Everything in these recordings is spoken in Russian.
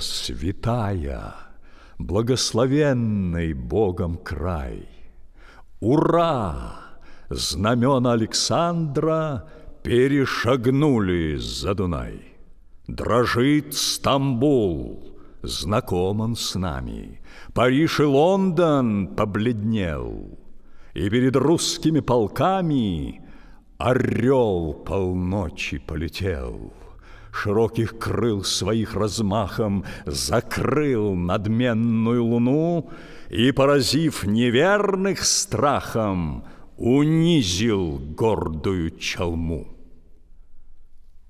святая, Благословенный Богом край! Ура! Знамена Александра Перешагнули за Дунай. Дрожит Стамбул, знаком он с нами. Париж и Лондон побледнел, И перед русскими полками Орел полночи полетел. Широких крыл своих размахом Закрыл надменную луну И, поразив неверных страхом, Унизил гордую чалму.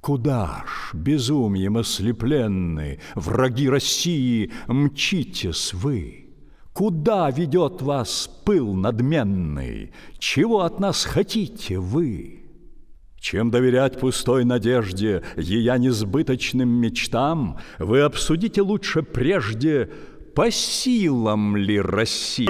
Куда ж, безумием ослепленны, Враги России, мчитесь вы? Куда ведет вас пыл надменный? Чего от нас хотите вы? Чем доверять пустой надежде, Ея несбыточным мечтам, Вы обсудите лучше прежде, По силам ли России?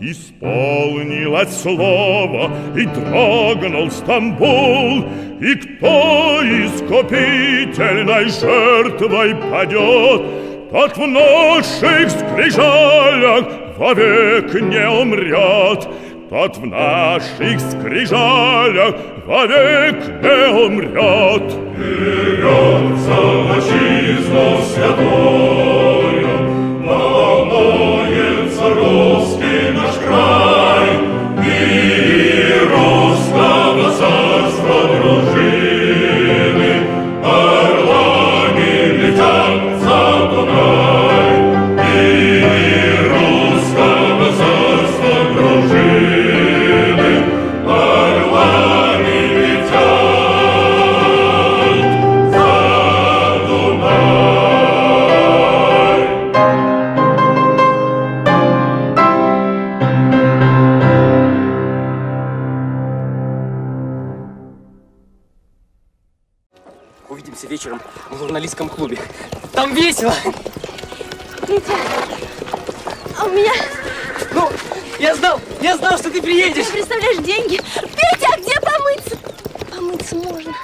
Исполнилось слово, и дрогнул Стамбул, И кто искупительной жертвой падет, Тот в наших скрижалях вовек не умрет, Тот в наших скрижалях вовек не умрет. Вперед за отчизну а у меня, Ну, я знал, я знал, что ты приедешь! ты представляешь, деньги. Петя, а где помыться? Помыться можно.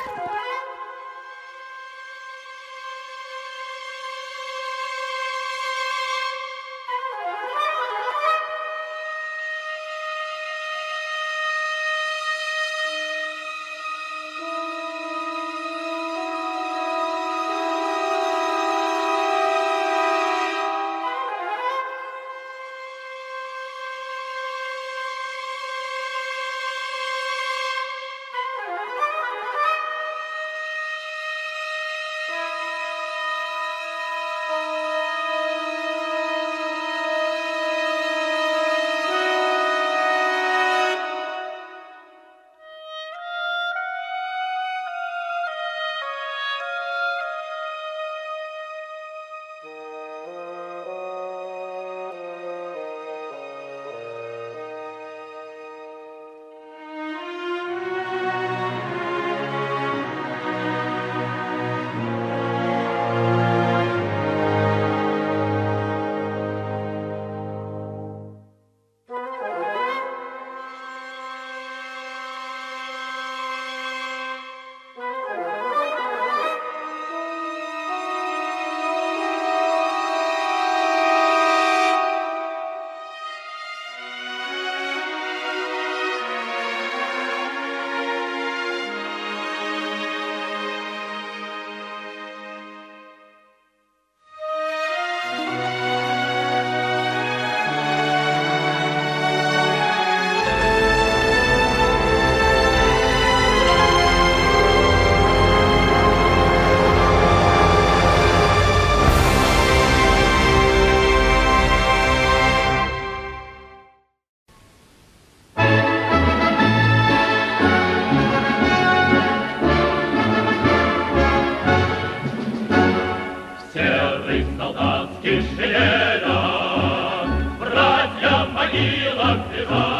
Bhakti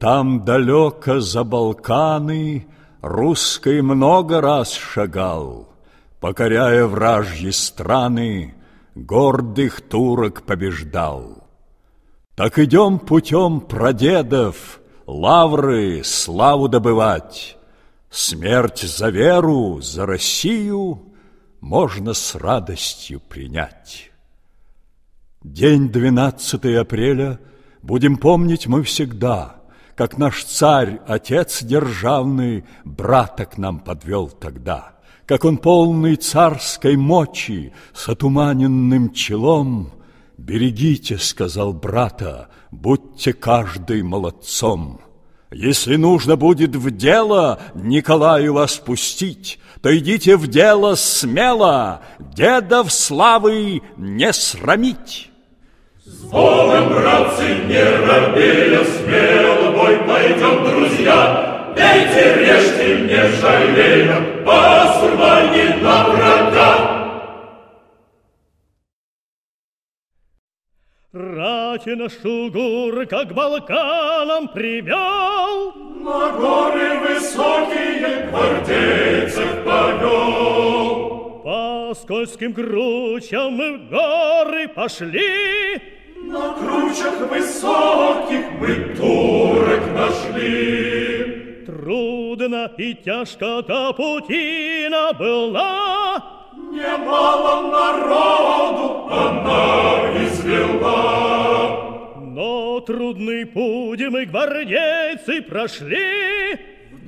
Там далеко за Балканы Русской много раз шагал, Покоряя вражьи страны, Гордых турок побеждал. Так идем путем прадедов Лавры, славу добывать, Смерть за веру, за Россию Можно с радостью принять. День 12 апреля Будем помнить мы всегда, Как наш царь, отец державный, Брата к нам подвел тогда, Как он полный царской мочи С отуманенным челом «Берегите», — сказал брата, — «будьте каждый молодцом». Если нужно будет в дело Николаю вас пустить, То идите в дело смело, Дедов славы не срамить. С Богом, братцы, не робея, смело бой пойдем, друзья. Бейте, режьте, не жалея, посурмане на врага. Рати наш Шугур, как Балканом привел, На горы высокие гвардейцев повел. По скользким кручам мы в горы пошли, На кручах высоких мы турок нашли. Трудно и тяжко та путина была, Немало народу она извела. но трудный путь мы гвардейцы прошли,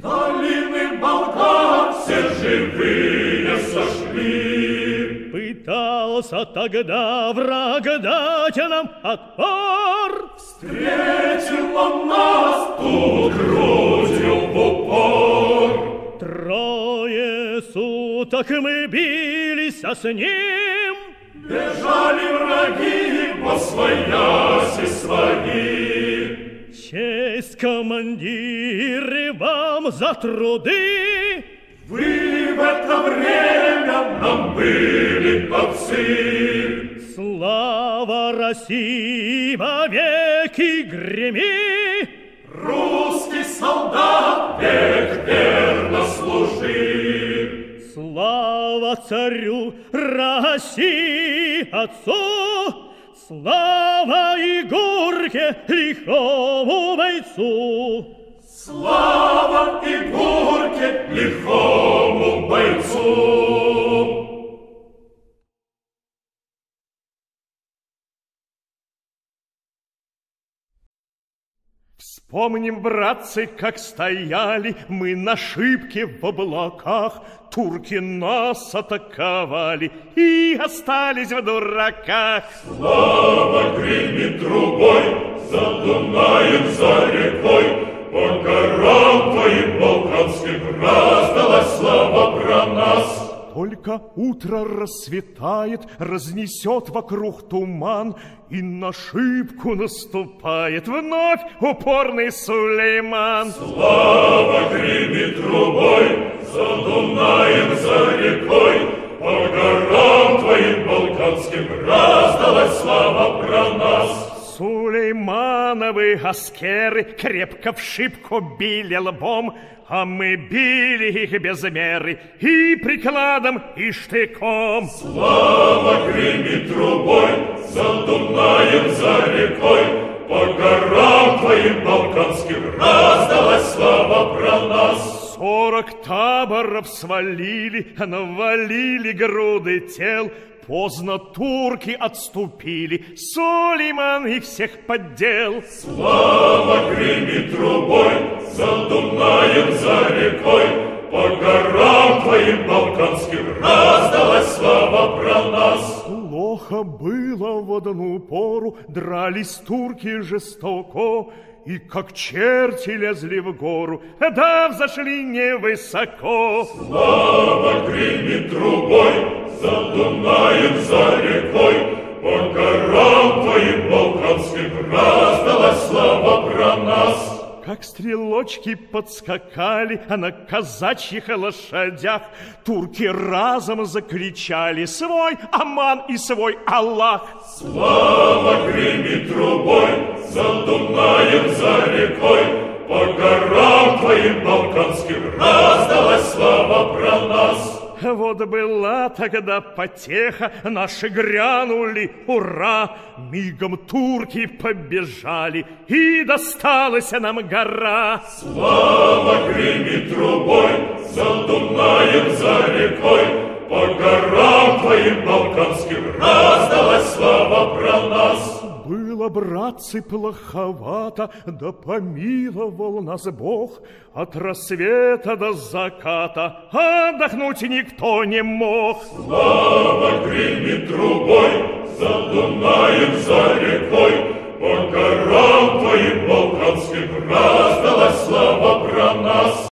Долины Балкан все живые сошли. Пытался тогда враг дать нам отпор, Встретил он нас тут грудью в упор. Трое суток мы бились с ним, Бежали враги во свояси свои. Честь командиры вам за труды, Вы это время нам были отцы. Слава России вовеки греми, Русский солдат век верно служил. Слава царю России отцу, Слава Егорке лихому бойцу. Слава и горке лихому бойцу. Вспомним, братцы, как стояли мы на шибке в облаках, Турки нас атаковали и остались в дураках. Слава гремит трубой, за Дунаем, за рекой, По горам твоим балканским раздалась слава про нас. Только утро рассветает, разнесет вокруг туман, И на шибку наступает вновь упорный Сулейман. Слава Сулеймановы аскеры крепко в шибку били лбом, а мы били их без меры и прикладом, и штыком. Слава гремит трубой, за Дунаем, за рекой, По горам твоим балканским раздалась слава про нас. Сорок таборов свалили, навалили груды тел, Поздно турки отступили, Сулейман их всех поддел. Слава гремит трубой, за Дунаем, за рекой, По горам твоим балканским раздалась слава про нас. Плохо было в одну пору, дрались турки жестоко, и как черти лезли в гору, да взошли невысоко. Слава гремит трубой, за Дунаем, за рекой, По горам твоим балканским раздалась слава про нас. Как стрелочки подскакали, а на казачьих лошадях турки разом закричали свой Аман и свой Аллах. Слава гремит трубой, за Дунаем, за рекой, По горам твоим балканским раздалась слава про нас. Вот была тогда потеха, наши грянули, ура! Мигом турки побежали, и досталась нам гора. Слава гремит трубой, за Дунаем, за рекой, было, братцы, плоховато, да помиловал нас Бог от рассвета до заката. Отдохнуть никто не мог. Слава гремит трубой, за Дунаем, за рекой, по горам твоим балканским раздалась слава про нас.